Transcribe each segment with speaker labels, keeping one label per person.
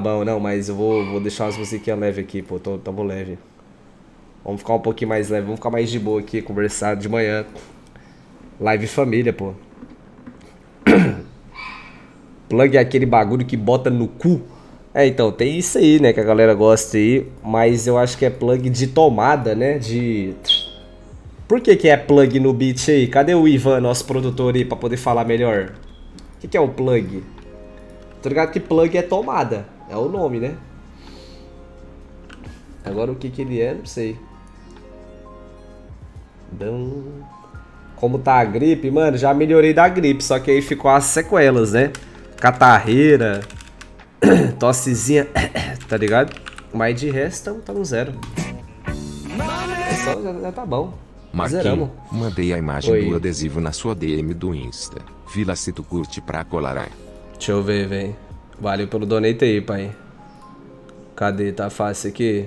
Speaker 1: bom, não, mas eu vou, vou deixar umas musiquinhas leve aqui, pô, tô, tamo leve. Vamos ficar um pouquinho mais leve, vamos ficar mais de boa aqui, conversar de manhã. Live família, pô. Plug é aquele bagulho que bota no cu. É, então, tem isso aí, né, que a galera gosta aí, mas eu acho que é plug de tomada, né, de... Por que que é plug no beat aí? Cadê o Ivan, nosso produtor aí, pra poder falar melhor? O que que é o plug? Tô ligado que plug é tomada, é o nome, né? Agora o que que ele é, não sei. Dão... Como tá a gripe, mano, já melhorei da gripe, só que aí ficou as sequelas, né? Catarreira, tossezinha, tá ligado? Mas de resto, tá no zero. É só, já, já tá bom.
Speaker 2: Marquinhos,
Speaker 1: Zeramos.
Speaker 2: mandei a imagem
Speaker 1: Oi.
Speaker 2: do adesivo na sua DM do Insta. Vila se tu curte pra colar aí.
Speaker 1: Deixa eu ver, velho. Valeu pelo donate aí, pai. Cadê? Tá fácil aqui?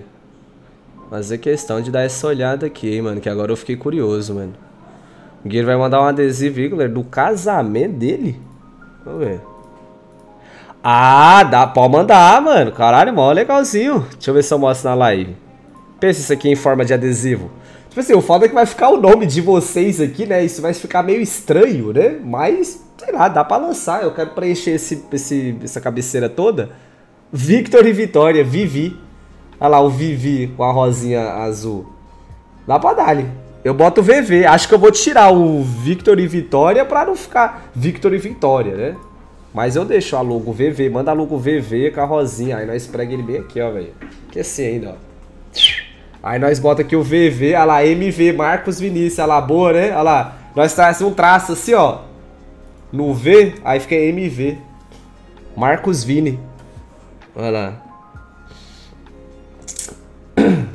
Speaker 1: Fazer questão de dar essa olhada aqui, mano. Que agora eu fiquei curioso, mano. O Guilherme vai mandar um adesivo, aí, galera, do casamento dele. Vamos ver. Ah, dá, pode mandar, mano. Caralho, mó legalzinho. Deixa eu ver se eu mostro na live. Pensa isso aqui em forma de adesivo. Tipo assim, o foda é que vai ficar o nome de vocês aqui, né? Isso vai ficar meio estranho, né? Mas, sei lá, dá pra lançar. Eu quero preencher esse, esse, essa cabeceira toda. Victor e Vitória, Vivi. Olha lá, o Vivi com a rosinha azul. Dá pra dar ali. Eu boto o VV. Acho que eu vou tirar o Victor e Vitória pra não ficar Victor e Vitória, né? Mas eu deixo a logo VV. Manda a logo VV com a rosinha. Aí nós prega ele bem aqui, ó, velho. Que assim ainda, ó. Aí nós bota aqui o VV, olha lá, MV, Marcos Vinícius, olha lá, boa, né? Olha lá, nós traz um traço assim, ó. No V, aí fica MV. Marcos Vini. Olha lá.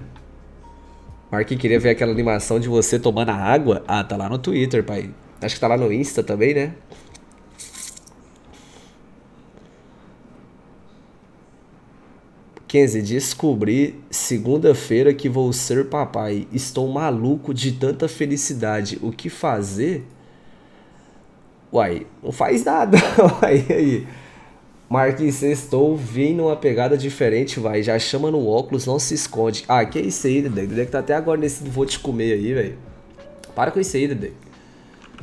Speaker 1: Marquinhos queria ver aquela animação de você tomando a água. Ah, tá lá no Twitter, pai. Acho que tá lá no Insta também, né? Kenzie, descobri segunda-feira que vou ser papai. Estou maluco de tanta felicidade. O que fazer? Uai, não faz nada. Uai, aí. Marquinhos, sextou, vim numa pegada diferente, vai. Já chama no óculos, não se esconde. Ah, que isso aí, Dedé. Dedé que tá até agora nesse vou te comer aí, velho. Para com isso aí, Dedé.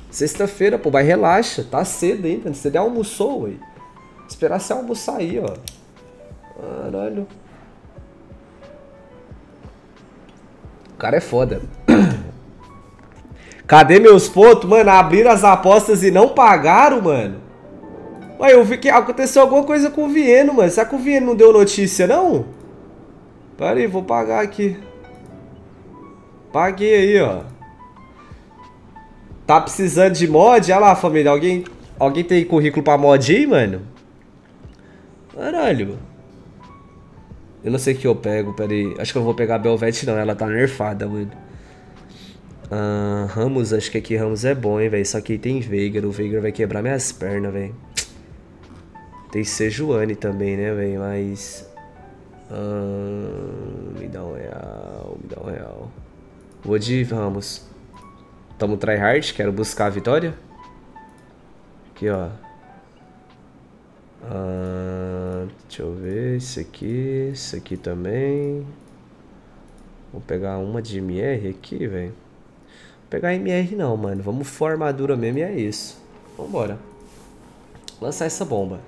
Speaker 1: Sexta-feira, pô, vai relaxa. Tá cedo ainda. Você almoçou, ué. Esperar você almoçar aí, ó. Caralho. O cara é foda. Cadê meus pontos? Mano, abriram as apostas e não pagaram, mano. Ué, eu vi que aconteceu alguma coisa com o Vieno, mano. Será que o Vieno não deu notícia, não? Pera aí, vou pagar aqui. Paguei aí, ó. Tá precisando de mod? Olha lá, família. Alguém, alguém tem currículo pra mod aí, mano? Caralho. Eu não sei o que eu pego, peraí. Acho que eu não vou pegar a Belvete não, ela tá nerfada, mano. Ah, Ramos, acho que aqui Ramos é bom, hein, velho. Só que tem Veigar, o Veigar vai quebrar minhas pernas, velho. Tem Sejuani também, né, velho, mas... Ah, me dá um real, me dá um real. Vou de Ramos. Tamo tryhard, quero buscar a vitória. Aqui, ó. Ah, deixa eu ver, esse aqui, esse aqui também. Vou pegar uma de MR aqui, velho. Vou pegar MR não, mano. Vamos for armadura mesmo e é isso. Vambora. Lançar essa bomba.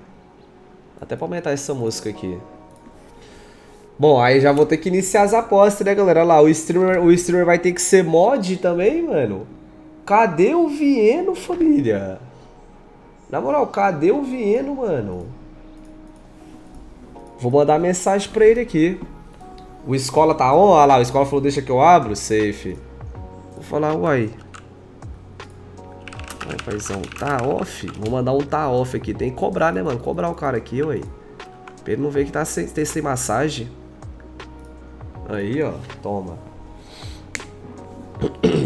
Speaker 1: Até pra aumentar essa música aqui. Bom, aí já vou ter que iniciar as apostas, né, galera? Olha lá, o streamer, o streamer vai ter que ser mod também, mano. Cadê o Vieno, família? Na moral, cadê o Vieno, mano? Vou mandar mensagem pra ele aqui. O escola tá on? Olha lá, o escola falou, deixa que eu abro, safe. Vou falar, uai. Uai, paizão, tá off? Vou mandar um tá off aqui. Tem que cobrar, né, mano? Cobrar o cara aqui, uai. Pra ele não ver que tá sem, tem sem massagem. Aí, ó. Toma.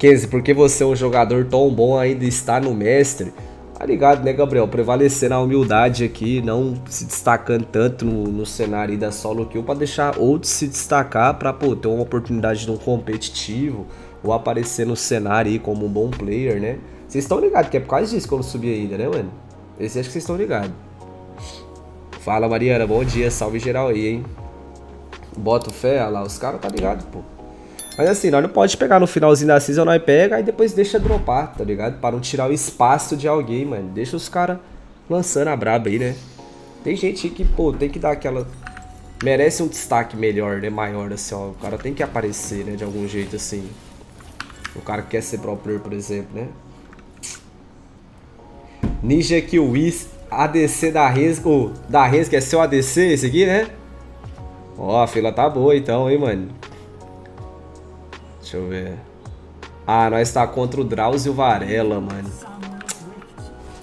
Speaker 1: 15, porque você é um jogador tão bom ainda está no mestre. Tá ligado, né, Gabriel? Prevalecer na humildade aqui, não se destacando tanto no, no cenário da solo kill pra deixar outros se destacar pô, ter uma oportunidade de um competitivo ou aparecer no cenário aí como um bom player, né? Vocês estão ligados que é por causa disso que eu não subi ainda, né, mano? Esse acho que vocês estão ligados. Fala, Mariana. Bom dia. Salve geral aí, hein? Boto fé, olha lá, os caras tá ligado, pô. Mas assim, nós não pode pegar no finalzinho da season, nós pega e depois deixa dropar, tá ligado? Para não tirar o espaço de alguém, mano. Deixa os caras lançando a braba aí, né? Tem gente que, pô, tem que dar aquela... Merece um destaque melhor, né? Maior, assim, ó. O cara tem que aparecer, né? De algum jeito, assim. O cara que quer ser pro player, por exemplo, né? Ninja Kiwis, ADC da Rez... Oh, da Rez, que é seu ADC esse aqui, né? Ó, a fila tá boa então, hein, mano. Deixa eu ver. Ah, nós tá contra o Drauzio Varela, mano.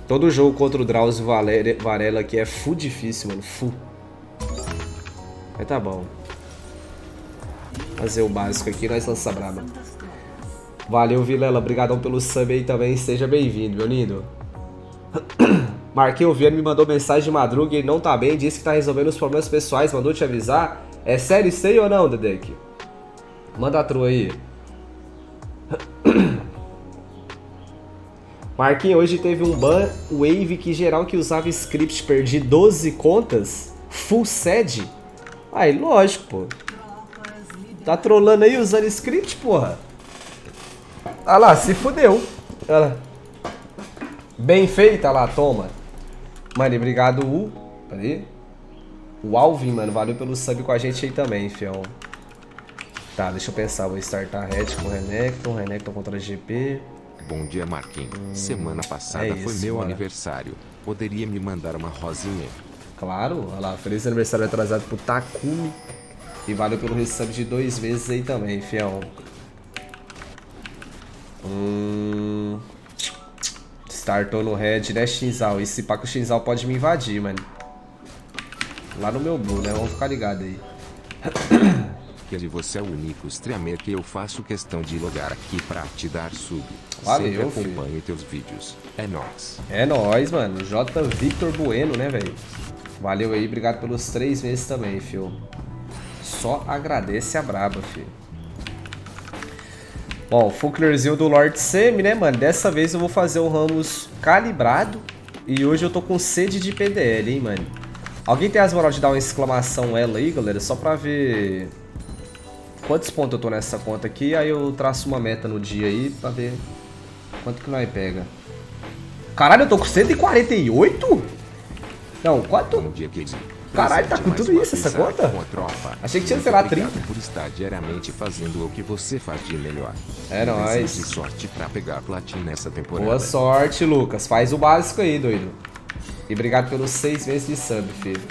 Speaker 1: Todo jogo contra o Drauzio Varela aqui é full difícil, mano. Full. Mas tá bom. Fazer o básico aqui, nós lança braba. Valeu, Vilela. Obrigadão pelo sub aí também. Seja bem-vindo, meu lindo. Marquinhos Viano me mandou mensagem de madruga e não tá bem. Disse que tá resolvendo os problemas pessoais. Mandou te avisar. É sério isso aí ou não, Dedek? Manda a trua aí. Marquinhos, hoje teve um ban wave que geral que usava script perdi 12 contas. Full sed. Aí, lógico, pô. Tá trolando aí usando script, porra. Ah lá, se fudeu. Olha lá. Bem feita lá, toma. Mano, obrigado, U. O Alvin, mano, valeu pelo sub com a gente aí também, fião. Tá, deixa eu pensar. Vou startar Red com o Renekton. Renekton contra GP.
Speaker 2: Bom dia, Marquinhos. Hum, Semana passada é isso, foi meu aniversário. Poderia me mandar uma rosinha?
Speaker 1: Claro. Olha lá, feliz aniversário atrasado pro Takumi. E valeu pelo resub de dois vezes aí também, fião. Hum... Startou no red, né, Shinzal? Esse pá que o Shinzal pode me invadir, mano. Lá no meu blue, né? Vamos ficar ligado aí.
Speaker 2: Que você é o único streamer que eu faço questão de logar aqui pra te dar sub.
Speaker 1: Valeu,
Speaker 2: Sempre acompanho filho. teus vídeos. É nóis.
Speaker 1: É nóis, mano. J. Victor Bueno, né, velho? Valeu aí, obrigado pelos três meses também, fio. Só agradece a braba, filho. Bom, Fulknerzinho do Lord Semi, né, mano? Dessa vez eu vou fazer o Ramos calibrado. E hoje eu tô com sede de PDL, hein, mano? Alguém tem as moral de dar uma exclamação ela aí, galera? Só pra ver quantos pontos eu tô nessa conta aqui. Aí eu traço uma meta no dia aí pra ver quanto que nós pega. Caralho, eu tô com 148? Não, quanto? No dia 15. Caralho, tá com tudo isso essa conta? Achei que tinha, sei lá, 30.
Speaker 2: por estar diariamente fazendo o que você faz de melhor.
Speaker 1: É nóis.
Speaker 2: sorte pra pegar platina nessa temporada.
Speaker 1: Boa sorte, Lucas. Faz o básico aí, doido. E obrigado pelos seis meses de sub, filho.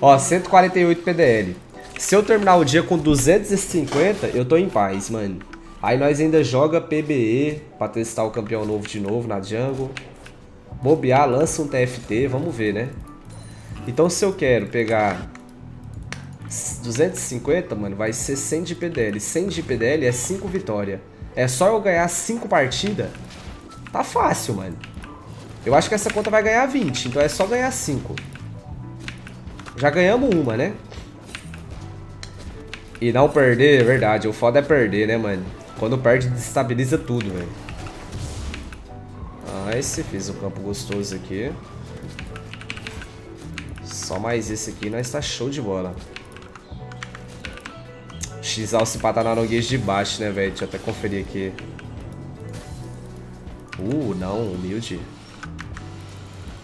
Speaker 1: Ó, 148 PDL. Se eu terminar o dia com 250, eu tô em paz, mano. Aí nós ainda joga PBE pra testar o campeão novo de novo na jungle. Bobear, lança um TFT, vamos ver, né? Então se eu quero pegar 250, mano, vai ser 100 de PDL. 100 de PDL é 5 vitórias. É só eu ganhar 5 partidas. Tá fácil, mano. Eu acho que essa conta vai ganhar 20, então é só ganhar 5. Já ganhamos uma, né? E não perder, é verdade. O foda é perder, né, mano? Quando perde, destabiliza tudo, velho. Nice, fiz um campo gostoso aqui. Só mais esse aqui, nós tá show de bola. X-Al se patar na noguês de baixo, né, velho? Deixa eu até conferir aqui. Uh, não, humilde.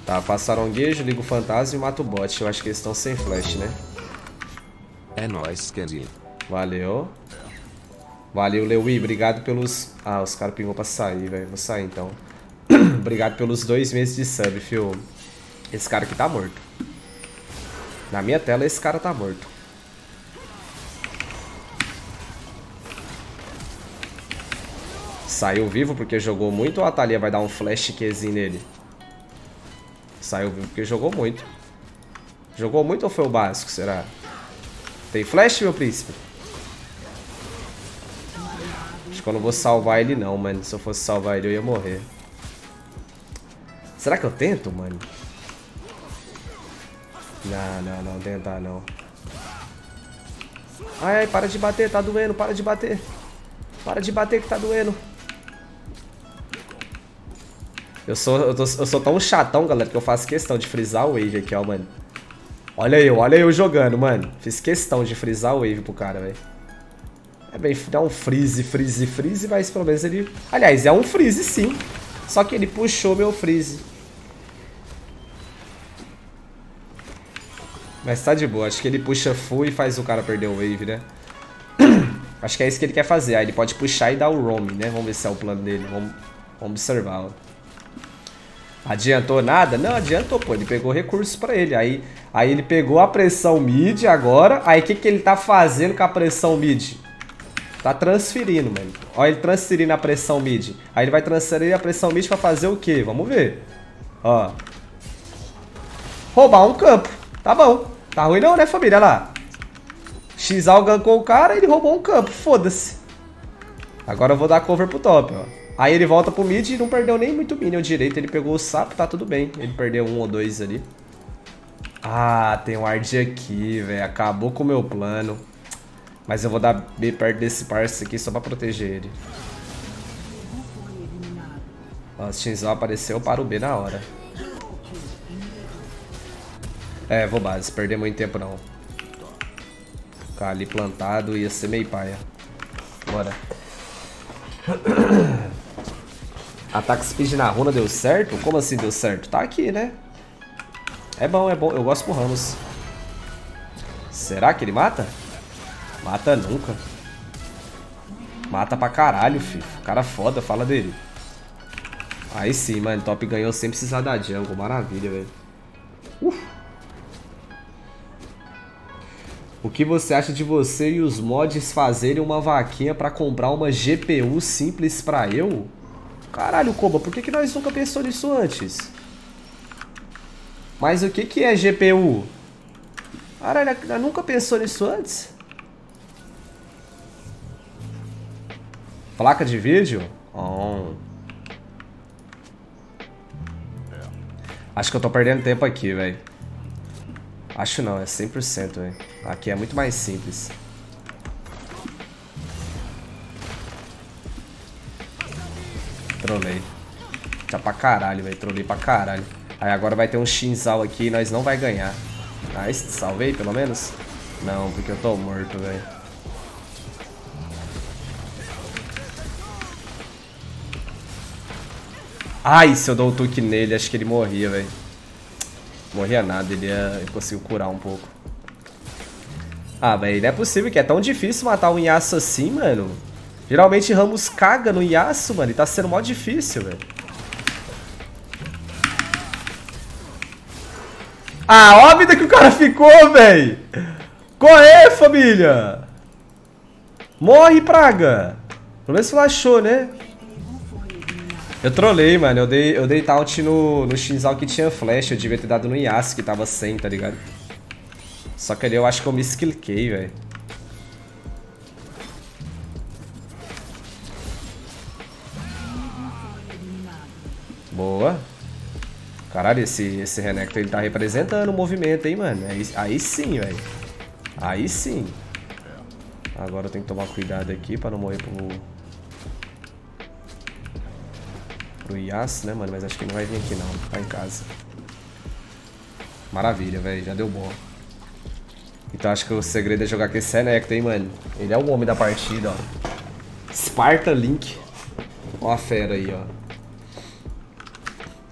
Speaker 1: Tá, passa aronguejo, liga o fantasma e mata o bot. Eu acho que eles estão sem flash, né?
Speaker 2: É nóis, Kenzie.
Speaker 1: Valeu. Valeu, Lewi. Obrigado pelos... Ah, os caras pingou pra sair, velho. Vou sair, então. Obrigado pelos dois meses de sub, fio. Esse cara aqui tá morto. Na minha tela, esse cara tá morto. Saiu vivo porque jogou muito ou a Thalia vai dar um flash Qzinho nele? Saiu vivo porque jogou muito. Jogou muito ou foi o básico, será? Tem flash, meu príncipe? Que eu não vou salvar ele não, mano. Se eu fosse salvar ele, eu ia morrer. Será que eu tento, mano? Não, não, não. Tentar, não. Ai, ai, para de bater. Tá doendo. Para de bater. Para de bater que tá doendo. Eu sou, eu, tô, eu sou tão chatão, galera, que eu faço questão de frisar o wave aqui, ó, mano. Olha eu, olha eu jogando, mano. Fiz questão de frisar o wave pro cara, velho. É bem, dá um freeze, freeze, freeze, mas pelo menos ele... Aliás, é um freeze sim. Só que ele puxou meu freeze. Mas tá de boa, acho que ele puxa full e faz o cara perder o wave, né? acho que é isso que ele quer fazer. Aí ele pode puxar e dar o roam, né? Vamos ver se é o plano dele. Vamos, vamos observar, ó. Adiantou nada? Não, adiantou, pô. Ele pegou recursos pra ele. Aí, aí ele pegou a pressão mid agora. Aí o que, que ele tá fazendo com a pressão mid? Tá transferindo, mano. Olha ele transferindo a pressão mid. Aí ele vai transferir a pressão mid pra fazer o quê? Vamos ver. Ó. Roubar um campo. Tá bom. Tá ruim não, né, família? Olha lá. Xal gankou o cara ele roubou um campo. Foda-se. Agora eu vou dar cover pro top, ó. Aí ele volta pro mid e não perdeu nem muito minion direito. Ele pegou o sapo, tá tudo bem. Ele perdeu um ou dois ali. Ah, tem um ward aqui, velho. Acabou com o meu plano. Mas eu vou dar B perto desse parça aqui só pra proteger ele. Ó, o Shinzal apareceu para o B na hora. É, vou base. Perder muito tempo não. Ficar ali plantado ia ser meio paia. Bora. Ataque speed na runa deu certo? Como assim deu certo? Tá aqui, né? É bom, é bom. Eu gosto pro Ramos. Será que ele mata? Mata nunca. Mata pra caralho, filho. Cara foda, fala dele. Aí sim, mano. Top ganhou sem precisar da jungle. Maravilha, velho. O que você acha de você e os mods fazerem uma vaquinha pra comprar uma GPU simples pra eu? Caralho, Koba, por que, que nós nunca pensou nisso antes? Mas o que, que é GPU? Caralho, nunca pensou nisso antes? Placa de vídeo? Oh. Acho que eu tô perdendo tempo aqui, velho. Acho não, é 100%, velho. Aqui é muito mais simples. Trolei. Tá pra caralho, velho. Trolei pra caralho. Aí agora vai ter um Shinzal aqui e nós não vai ganhar. Nice, salvei pelo menos? Não, porque eu tô morto, velho. Ai, se eu dou o tuque nele, acho que ele morria, velho. Morria nada, ele, ia, ele conseguiu curar um pouco. Ah, velho, não é possível que é tão difícil matar um Yasuo assim, mano. Geralmente Ramos caga no Yasuo, mano, e tá sendo mó difícil, velho. Ah, ó a vida que o cara ficou, velho. É, família? Morre, praga. Pelo menos flashou, né? Eu trolei, mano. Eu dei, eu dei taunt no, no Shinzal que tinha flash. Eu devia ter dado no Yasuo que tava sem, tá ligado? Só que ali eu acho que eu me skillquei, velho. Boa. Caralho, esse, esse Renekton ele tá representando o movimento, hein, mano. Aí, aí sim, velho. Aí sim. Agora eu tenho que tomar cuidado aqui pra não morrer pro... Pro Yasuo, né, mano? Mas acho que não vai vir aqui, não. Tá em casa. Maravilha, velho. Já deu bom. Então acho que o segredo é jogar com esse Renekton, hein, mano. Ele é o homem da partida, ó. Sparta Link. Ó a fera aí, ó.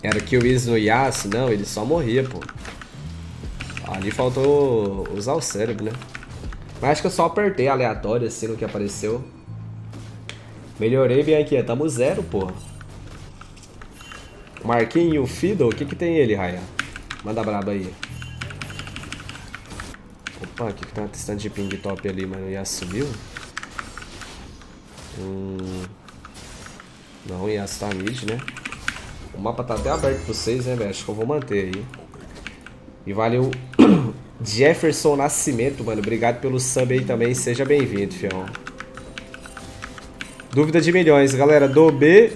Speaker 1: Era que o Izzy no Yasuo, não, ele só morria, pô. Ali faltou usar o cérebro, né? Mas acho que eu só apertei aleatório assim no que apareceu. Melhorei bem aqui, tamo zero, pô. Marquinho, Fiddle, o que que tem ele, Raya? Manda braba aí. Opa, o que tá testando de ping top ali, mano? Yasuo subiu? Hum... Não, Yasuo tá mid, né? O mapa tá até aberto pra vocês, né, velho? Acho que eu vou manter aí. E valeu Jefferson Nascimento, mano. Obrigado pelo sub aí também. Seja bem-vindo, fião. Dúvida de milhões, galera. Do B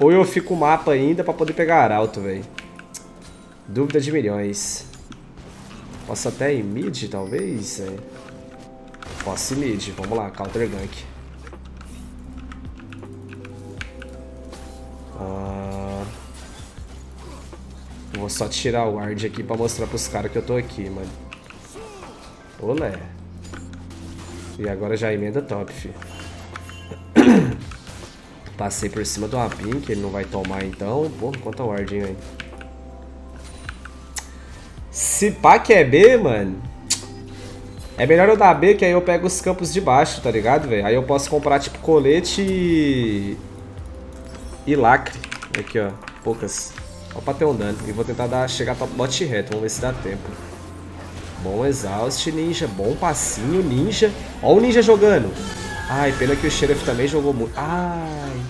Speaker 1: ou eu fico o mapa ainda pra poder pegar arauto, velho. Dúvida de milhões. Posso até ir mid, talvez? É. Posso ir mid. Vamos lá, counter gank. Vou só tirar o ward aqui pra mostrar pros caras que eu tô aqui, mano. Olé. E agora já emenda top, fi. Passei por cima do Apim, que ele não vai tomar então. Pô, quanta wardinho aí. Se pá que é B, mano. É melhor eu dar B, que aí eu pego os campos de baixo, tá ligado, velho? Aí eu posso comprar, tipo, colete e... E lacre. Aqui, ó. Poucas. Só pra ter um dano. E vou tentar dar, chegar top bot reto. Vamos ver se dá tempo. Bom exaust, ninja. Bom passinho, ninja. Ó o ninja jogando. Ai, pena que o Sheriff também jogou muito. Ai.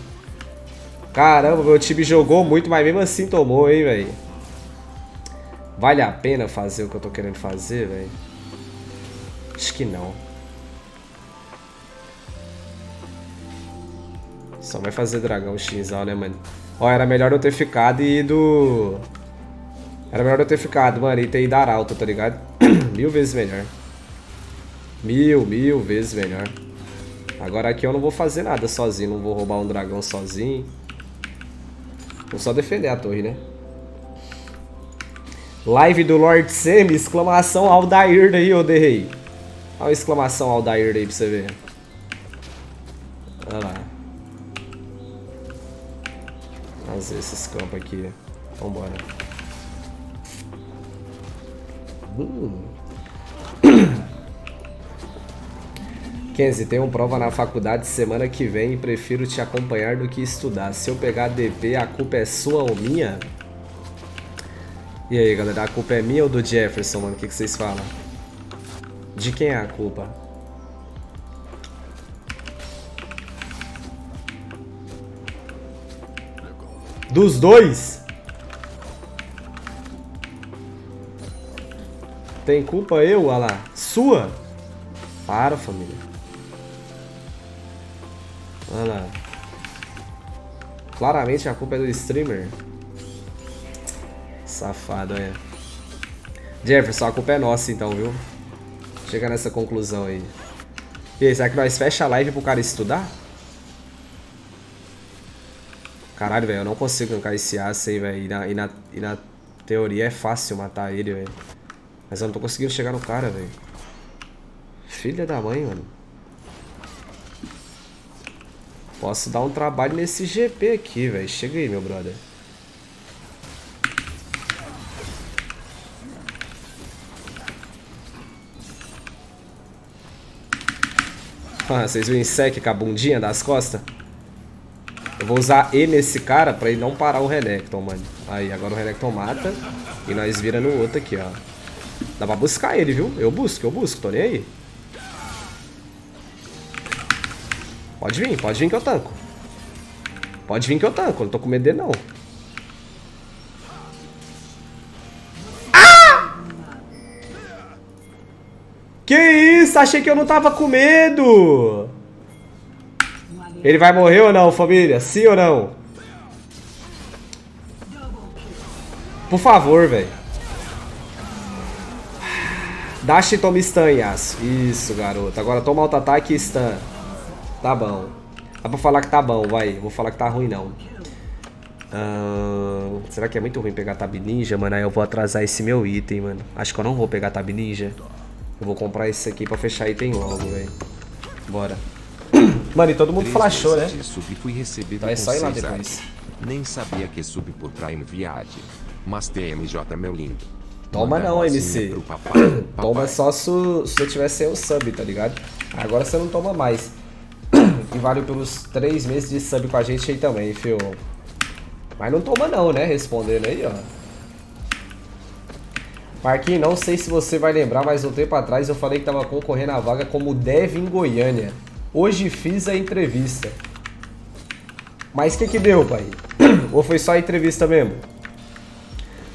Speaker 1: Caramba, meu time jogou muito, mas mesmo assim tomou, hein, velho. Vale a pena fazer o que eu tô querendo fazer, velho? Acho que não. Só vai fazer dragão X, né, mano? Ó, era melhor eu ter ficado e ido... Era melhor eu ter ficado, mano, e ter ido arauto, tá ligado? mil vezes melhor. Mil, mil vezes melhor. Agora aqui eu não vou fazer nada sozinho, não vou roubar um dragão sozinho. Vou só defender a torre, né? Live do Lord Semi, exclamação Aldair daí, ô Derrei. Olha a exclamação Aldair daí pra você ver. Olha lá. Ver esses campos aqui. Vambora. Hum. Kenzie, tenho prova na faculdade semana que vem e prefiro te acompanhar do que estudar. Se eu pegar DP, a culpa é sua ou minha? E aí, galera, a culpa é minha ou do Jefferson, mano? O que, que vocês falam? De quem é a culpa? Dos dois? Tem culpa eu, lá. Sua? Para, família. Olha lá. Claramente a culpa é do streamer. Safado, é. Jefferson, a culpa é nossa então, viu? Chega nessa conclusão aí. E aí, será que nós fecha a live pro cara estudar? Caralho, velho, eu não consigo gankar esse aço aí, velho. E na, e, na, e na teoria é fácil matar ele, velho. Mas eu não tô conseguindo chegar no cara, velho. Filha da mãe, mano. Posso dar um trabalho nesse GP aqui, velho. Chega aí, meu brother. Ah, vocês viram sec com a bundinha das costas? Eu vou usar E nesse cara pra ele não parar o Renekton, mano. Aí, agora o Renekton mata. E nós vira no outro aqui, ó. Dá pra buscar ele, viu? Eu busco, eu busco, tô nem aí. Pode vir, pode vir que eu tanco. Pode vir que eu tanco, não tô com medo dele não. Ah! Que isso? Achei que eu não tava com medo. Ele vai morrer ou não, família? Sim ou não? Por favor, velho. Dash e toma stun, Yasuo. Isso, garoto. Agora toma auto-ataque e stun. Tá bom. Dá pra falar que tá bom, vai. Vou falar que tá ruim, não. Uh, será que é muito ruim pegar Tab Ninja, mano? Aí eu vou atrasar esse meu item, mano. Acho que eu não vou pegar Tab Ninja. Eu vou comprar esse aqui pra fechar item logo, velho. Bora. Mano, e todo mundo flashou, né?
Speaker 2: Sub fui recebido
Speaker 1: então é só ir lá depois.
Speaker 2: Nem sabia que sub por Prime Viade. Mas TMJ, meu lindo.
Speaker 1: Toma Manda não, MC. Papai, papai. Toma só se, se eu tivesse sem o sub, tá ligado? Agora você não toma mais. E vale pelos três meses de sub com a gente aí também, fio. Mas não toma não, né? Respondendo aí, ó. Marquinhos, não sei se você vai lembrar, mas um tempo atrás eu falei que tava concorrendo à vaga como dev em Goiânia. Hoje fiz a entrevista. Mas o que que deu, pai? Ou foi só a entrevista mesmo?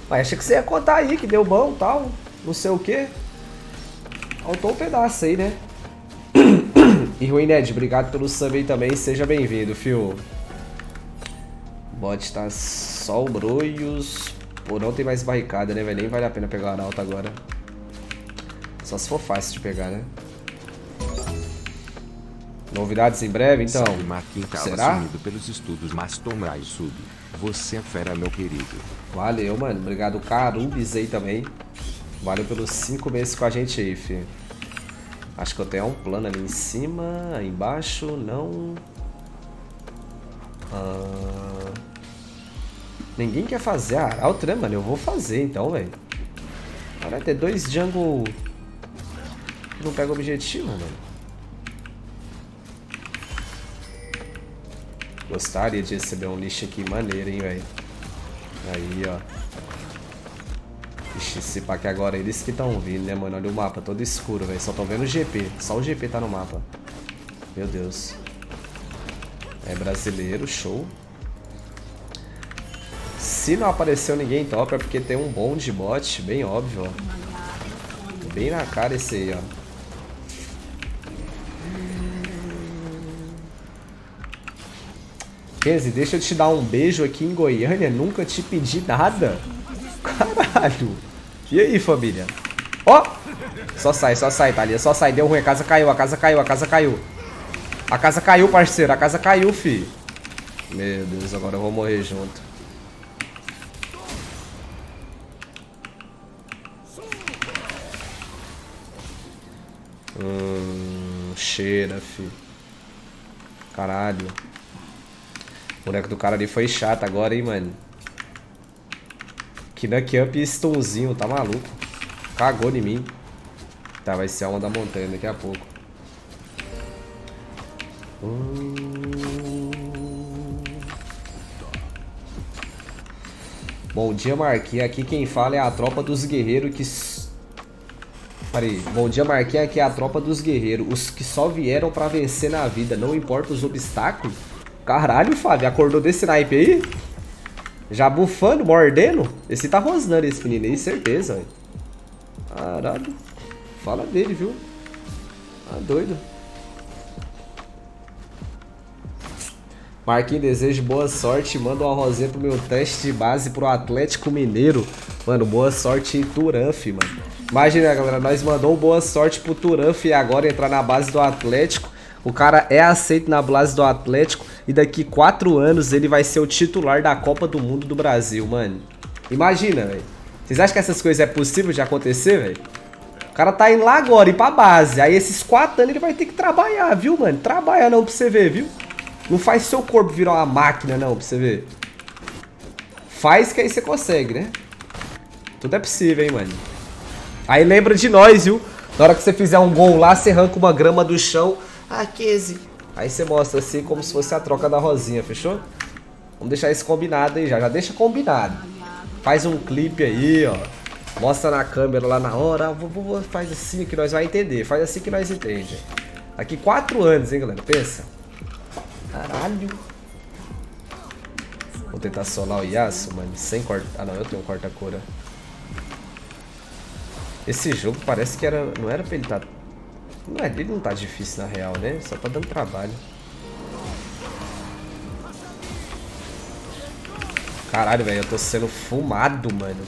Speaker 1: Pai, achei que você ia contar aí que deu bom tal, não sei o que. Faltou um pedaço aí, né? E Ruined, obrigado pelo sub aí também, seja bem-vindo, fio. Bot tá só o Broios. Pô, não tem mais barricada, né, velho? Nem vale a pena pegar a Arauto agora. Só se for fácil de pegar, né? Novidades em breve, então.
Speaker 2: Marquinhos Será? pelos estudos, mas sub. Você é fera, meu querido.
Speaker 1: Valeu, mano. Obrigado, Carubis aí também. Valeu pelos cinco meses com a gente aí, filho. Acho que eu tenho um plano ali em cima, embaixo, não. Ah, ninguém quer fazer a Arauto, né, mano? Eu vou fazer então, velho. Vai ter dois jungle que não pega o objetivo, mano. Gostaria de receber um lixo aqui maneiro, hein, velho. Aí, ó. Ixi, esse pá que agora eles que estão vindo, né, mano? Olha o mapa todo escuro, velho. Só tô vendo o GP. Só o GP tá no mapa. Meu Deus. É brasileiro, show. Se não apareceu ninguém top é porque tem um bom de bot, bem óbvio, ó. Bem na cara esse aí, ó. Kenzie, deixa eu te dar um beijo aqui em Goiânia, nunca te pedi nada. Caralho. E aí, família? Ó! Oh! Só sai, só sai, Thalia. Só sai. Deu ruim. A casa caiu, a casa caiu, a casa caiu. A casa caiu, parceiro. A casa caiu, fi. Meu Deus, agora eu vou morrer junto. Hum, cheira, fi. Caralho. O boneco do cara ali foi chato agora, hein, mano. Knuck Up e tá maluco. Cagou em mim. Tá, vai ser a alma da montanha daqui a pouco. Bom dia, Marquinhos. Aqui quem fala é a tropa dos guerreiros que... Peraí. Bom dia, Marquinhos. Aqui é a tropa dos guerreiros. Os que só vieram pra vencer na vida. Não importa os obstáculos. Caralho, Fábio, acordou desse naipe aí? Já bufando, mordendo? Esse tá rosnando, esse menino aí, certeza, velho. Caralho. Fala dele, viu? Tá doido. Marquinhos, desejo boa sorte. Manda uma rosinha pro meu teste de base pro Atlético Mineiro. Mano, boa sorte em Turanf, mano. Imagina, galera, nós mandou boa sorte pro Turanf e agora entrar na base do Atlético. O cara é aceito na base do Atlético e daqui quatro anos ele vai ser o titular da Copa do Mundo do Brasil, mano. Imagina, velho. Vocês acham que essas coisas é possível de acontecer, velho? O cara tá indo lá agora, ir pra base. Aí esses quatro anos ele vai ter que trabalhar, viu, mano? Trabalha não pra você ver, viu? Não faz seu corpo virar uma máquina, não, pra você ver. Faz que aí você consegue, né? Tudo é possível, hein, mano. Aí lembra de nós, viu? Na hora que você fizer um gol lá, você arranca uma grama do chão ah, 15. Aí você mostra assim como se fosse a troca da rosinha, fechou? Vamos deixar isso combinado aí já. Já deixa combinado. Faz um clipe aí, ó. Mostra na câmera lá na hora. Vou, vou, faz assim que nós vai entender. Faz assim que nós entende. Aqui quatro anos, hein, galera? Pensa. Caralho. Vou tentar solar o Yasuo, mano. Sem corta... Ah, não. Eu tenho um corta-cura. Esse jogo parece que era... Não era pra ele estar... Tá não é, ele não tá difícil na real, né? Só tá dando trabalho. Caralho, velho, eu tô sendo fumado, mano.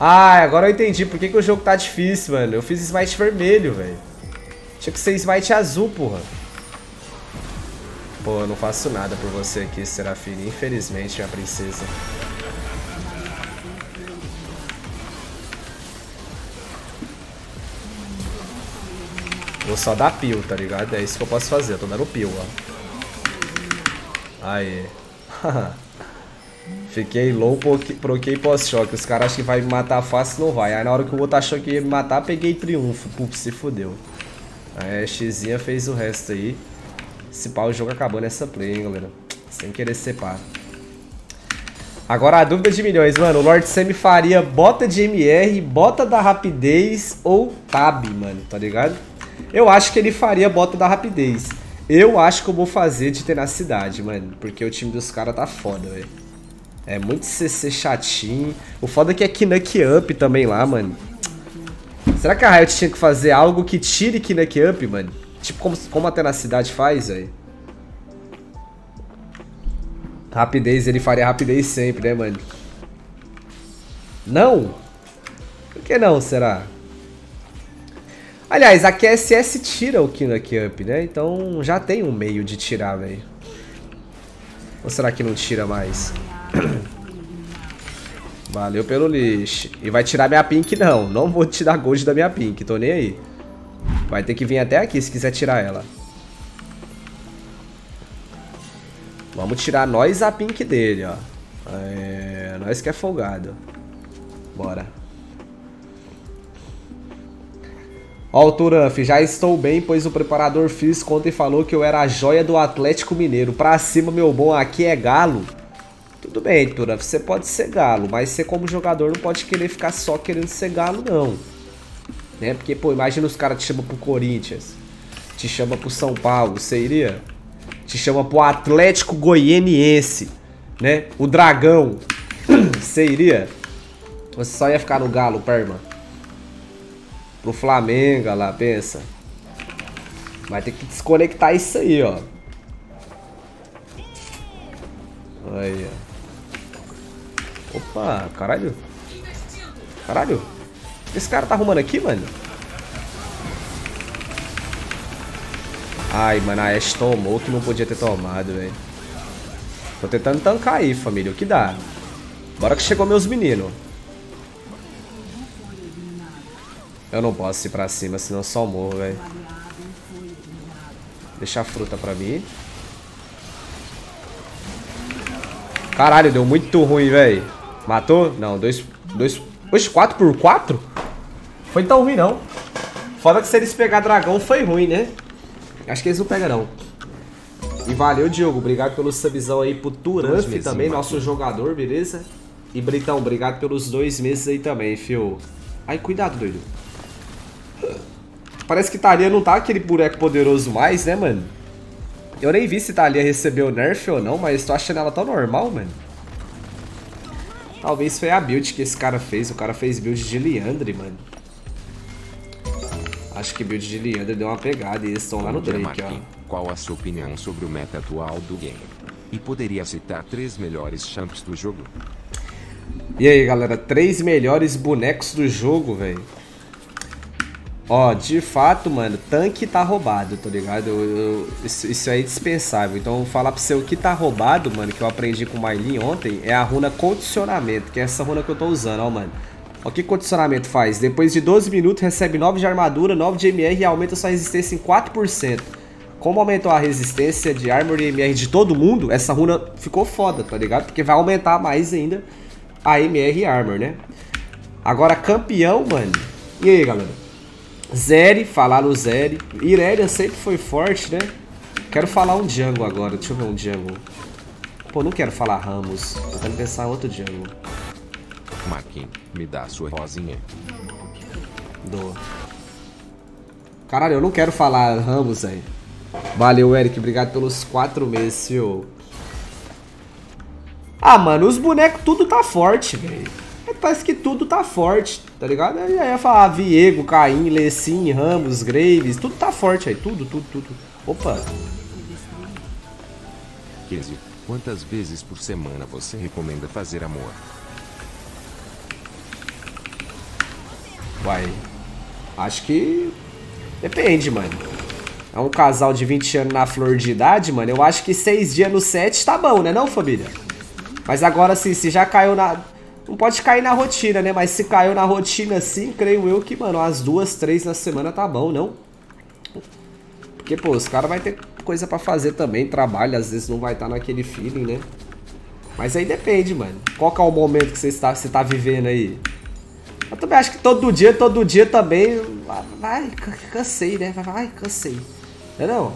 Speaker 1: Ah, agora eu entendi por que, que o jogo tá difícil, mano. Eu fiz smite vermelho, velho. Tinha que ser smite azul, porra. Pô, eu não faço nada por você aqui, Serafine. Infelizmente, minha princesa. Só dar pio, tá ligado? É isso que eu posso fazer. Eu tô dando pio, ó. Aí. Fiquei low, proquei pós-choque. Os caras acham que vai me matar fácil, não vai. Aí na hora que o outro achou que ia me matar, peguei triunfo. Pup, se fudeu. Aí a Xzinha fez o resto aí. Esse pau, o jogo acabou nessa play, hein, galera. Sem querer separar. Agora a dúvida de milhões, mano. O Lord Semi faria bota de MR, bota da rapidez ou tab, mano, tá ligado? Eu acho que ele faria bota da rapidez. Eu acho que eu vou fazer de tenacidade, mano. Porque o time dos caras tá foda, velho. É muito CC chatinho. O foda é que é Knuck Up também lá, mano. Será que a Riot tinha que fazer algo que tire Knuck Up, mano? Tipo como, como a tenacidade faz, velho. Rapidez, ele faria rapidez sempre, né, mano? Não? Por que não, será? Aliás, a QSS tira o Knuck Up, né? Então já tem um meio de tirar, velho. Ou será que não tira mais? Valeu pelo lixo. E vai tirar minha pink não. Não vou tirar gold da minha pink, tô nem aí. Vai ter que vir até aqui se quiser tirar ela. Vamos tirar nós a pink dele, ó. É, nós que é folgado. Bora. Ó, Turanf, já estou bem, pois o preparador físico ontem falou que eu era a joia do Atlético Mineiro. Pra cima, meu bom, aqui é galo. Tudo bem, Turanf, você pode ser galo, mas você como jogador não pode querer ficar só querendo ser galo, não. Né? Porque, pô, imagina os caras te chamam pro Corinthians, te chama pro São Paulo, você iria? Te chama pro Atlético Goianiense, né? O Dragão, você iria? Você só ia ficar no galo, perma. Pro Flamengo, lá, pensa. Vai ter que desconectar isso aí, ó. Aí, ó. Opa, caralho. Caralho. O que esse cara tá arrumando aqui, mano? Ai, mano, a Ash tomou que não podia ter tomado, velho. Tô tentando tancar aí, família. O que dá? Bora que chegou meus meninos. Eu não posso ir pra cima, senão só morro, velho. Deixa a fruta pra mim. Caralho, deu muito ruim, velho. Matou? Não, dois... dois... Oxe, 4 por 4? Foi tão ruim, não. Foda que se eles pegar dragão foi ruim, né? Acho que eles não pegam, não. E valeu, Diogo. Obrigado pelo subzão aí pro Turanf também, nosso jogador, beleza? E Britão, obrigado pelos dois meses aí também, fio. Ai, cuidado, doido. Parece que Thalia não tá aquele boneco poderoso mais, né, mano? Eu nem vi se Thalia recebeu nerf ou não, mas tô achando ela tão normal, mano. Talvez foi a build que esse cara fez. O cara fez build de Liandre, mano. Acho que build de Liandre deu uma pegada e eles estão lá no Drake, ó.
Speaker 2: Qual a sua opinião sobre o meta atual do game? E poderia citar três melhores champs do jogo?
Speaker 1: E aí, galera, três melhores bonecos do jogo, velho. Ó, de fato, mano, tanque tá roubado, tá ligado? Eu, eu, isso, isso é indispensável. Então, falar pra você o que tá roubado, mano, que eu aprendi com o Mailin ontem, é a runa condicionamento, que é essa runa que eu tô usando, ó, mano. O que condicionamento faz? Depois de 12 minutos, recebe 9 de armadura, 9 de MR e aumenta sua resistência em 4%. Como aumentou a resistência de Armor e MR de todo mundo, essa runa ficou foda, tá ligado? Porque vai aumentar mais ainda a MR e Armor, né? Agora, campeão, mano. E aí, galera? Zeri, falar no Zeri. Irelia sempre foi forte, né? Quero falar um Django agora. Deixa eu ver um Django. Pô, não quero falar Ramos. Tentando pensar outro Django.
Speaker 2: Marquinhos, me dá a sua rosinha.
Speaker 1: Dou. Caralho, eu não quero falar Ramos, aí. Valeu, Eric. Obrigado pelos quatro meses, senhor. Ah, mano, os bonecos tudo tá forte, velho. Parece que tudo tá forte, tá ligado? Aí ia falar Viego, Caim, Lecim, Ramos, Graves, tudo tá forte aí. Tudo, tudo, tudo. Opa.
Speaker 2: 15. Quantas vezes por semana você recomenda fazer amor?
Speaker 1: Uai. Acho que. Depende, mano. É um casal de 20 anos na flor de idade, mano. Eu acho que 6 dias no 7 tá bom, né, não, família? Mas agora, assim, se já caiu na. Não pode cair na rotina, né? Mas se caiu na rotina assim, creio eu que, mano, as duas, três na semana tá bom, não? Porque, pô, os caras vão ter coisa pra fazer também, trabalho, às vezes não vai estar tá naquele feeling, né? Mas aí depende, mano. Qual que é o momento que você está, você tá vivendo aí? Eu também acho que todo dia, todo dia também. Vai, cansei, né? Vai, cansei. Não é não?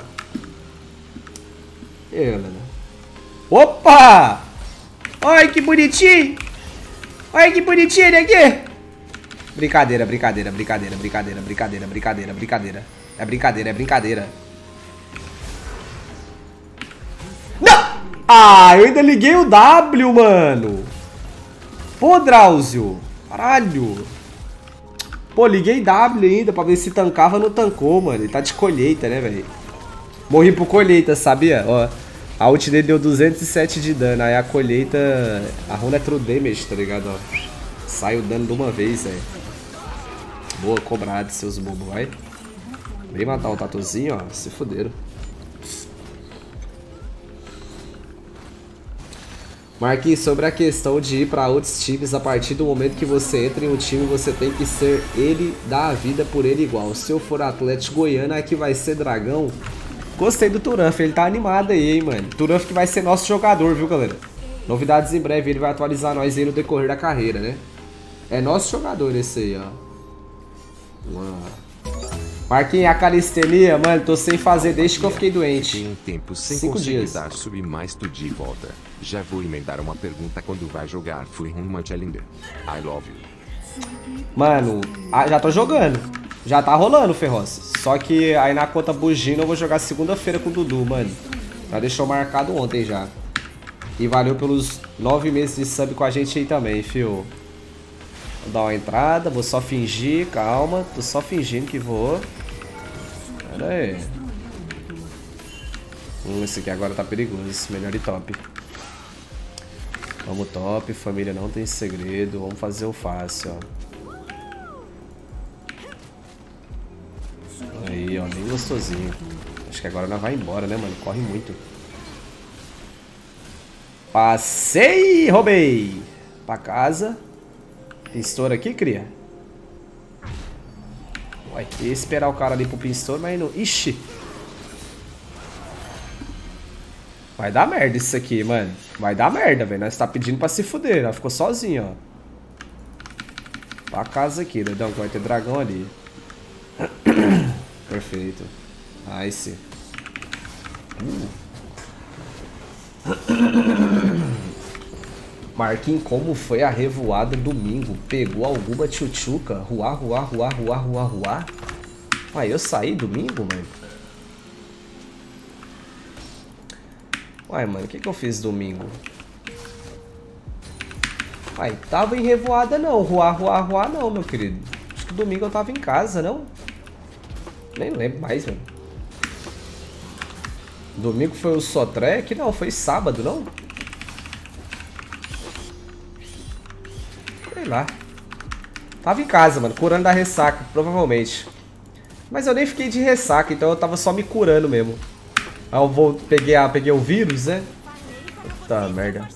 Speaker 1: E aí, galera? Opa! Olha que bonitinho! Olha que bonitinho ele aqui! Brincadeira, brincadeira, brincadeira, brincadeira, brincadeira, brincadeira, brincadeira. É brincadeira, é brincadeira. Não! Ah, eu ainda liguei o W, mano. Pô, Drauzio. Caralho. Pô, liguei W ainda pra ver se tancava, não tancou, mano. Ele tá de colheita, né, velho? Morri por colheita, sabia? Ó, a ult dele deu 207 de dano. Aí a colheita... A runa é true damage, tá ligado? Ó, sai o dano de uma vez, velho. Boa, cobrado, seus bobos, vai. Vem matar o tatuzinho, ó. Se fuderam. Marquinhos, sobre a questão de ir para outros times, a partir do momento que você entra em um time, você tem que ser ele, dar a vida por ele igual. Se eu for Atlético Goiano, aqui vai ser Dragão. Gostei do Turanf, ele tá animado aí, hein, mano. Turanf que vai ser nosso jogador, viu, galera? Novidades em breve, ele vai atualizar nós aí no decorrer da carreira, né? É nosso jogador esse aí, ó. Uau. Marquinhos, a calistenia, mano, tô sem fazer desde que eu fiquei doente.
Speaker 2: Tem um tempo sem
Speaker 1: Cinco
Speaker 2: conseguir
Speaker 1: dias.
Speaker 2: dar sub mais tu de volta. Já vou emendar uma pergunta quando vai jogar Fui Rumo Challenger. I love you.
Speaker 1: Mano, ah, já tô jogando. Já tá rolando, Ferroz. Só que aí na conta Bugino eu vou jogar segunda-feira com o Dudu, mano. Já deixou marcado ontem já. E valeu pelos nove meses de sub com a gente aí também, fio. Vou dar uma entrada, vou só fingir, calma. Tô só fingindo que vou. Pera aí. Hum, esse aqui agora tá perigoso, melhor e top. Vamos top, família não tem segredo. Vamos fazer o fácil, ó. Aí, ó, bem gostosinho. Acho que agora nós vai embora, né, mano? Corre muito. Passei, roubei. Pra casa. Pintor aqui, cria. Ué, ia esperar o cara ali pro pintor, mas não... Ixi. Vai dar merda isso aqui, mano. Vai dar merda, velho. Nós tá pedindo pra se fuder. Nós ficou sozinho, ó. Pra casa aqui, dedão, que vai ter dragão ali. Perfeito. Nice. Marquinhos, como foi a revoada domingo? Pegou alguma tchutchuca? Ruá, ruá, ruá, ruá, ruá, ruá? Ué, eu saí domingo, mano? Ué, mano, o que, que eu fiz domingo? Ué, tava em revoada não. Ruá, ruá, ruá não, meu querido. Acho que domingo eu tava em casa, não? Nem lembro mais, mano. Domingo foi o Sotrek? Não, foi sábado, não? Sei lá. Tava em casa, mano, curando da ressaca, provavelmente. Mas eu nem fiquei de ressaca, então eu tava só me curando mesmo. Aí eu vou, peguei, a, peguei o vírus, né? Puta merda.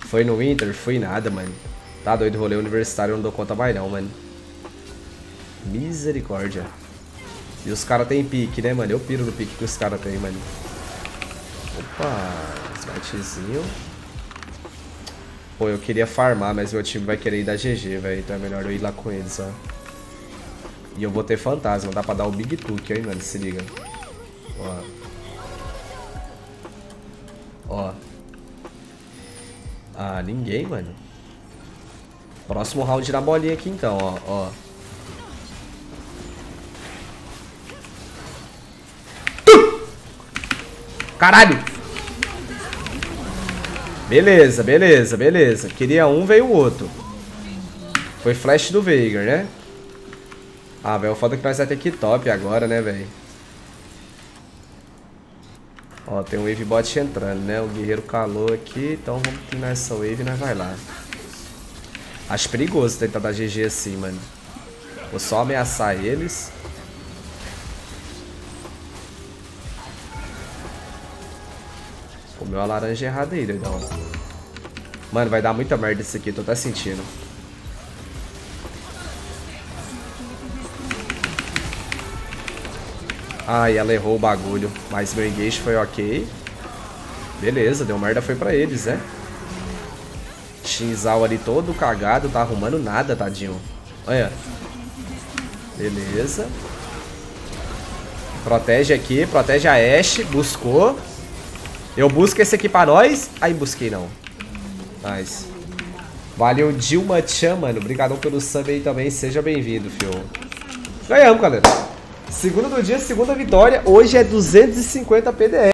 Speaker 1: Foi no Winter? Foi nada, mano. Tá doido, rolê universitário, eu não dou conta mais não, mano. Misericórdia. E os caras tem pique, né, mano? Eu piro no pique que os caras tem, mano. Opa, smitezinho. Pô, eu queria farmar, mas meu time vai querer ir da GG, velho. Então é melhor eu ir lá com eles, ó. E eu vou ter fantasma, dá pra dar o Big Tuque, hein, mano? Se liga. Ó. Ó. Ah, ninguém, mano. Próximo round na bolinha aqui, então, ó. ó. Caralho! Beleza, beleza, beleza. Queria um, veio o outro. Foi flash do Veigar, né? Ah, velho, foda é que nós vai ter que top agora, né, velho? Ó, tem um wave bot entrando, né? O guerreiro calou aqui, então vamos terminar essa wave e nós vai lá. Acho perigoso tentar dar GG assim, mano. Vou só ameaçar eles. Comeu a laranja errada aí, doidão. Mano, vai dar muita merda isso aqui, tô até sentindo. Ai, ela errou o bagulho. Mas meu engage foi ok. Beleza, deu merda, foi pra eles, né? Shinzal ali todo cagado, tá arrumando nada, tadinho. Olha. Beleza. Protege aqui, protege a Ashe, buscou. Eu busco esse aqui pra nós. Aí busquei não. Nice. Valeu, Dilma Chan, mano. Obrigadão pelo sub aí também. Seja bem-vindo, fio. Ganhamos, galera. Segundo do dia, segunda vitória. Hoje é 250 PDR.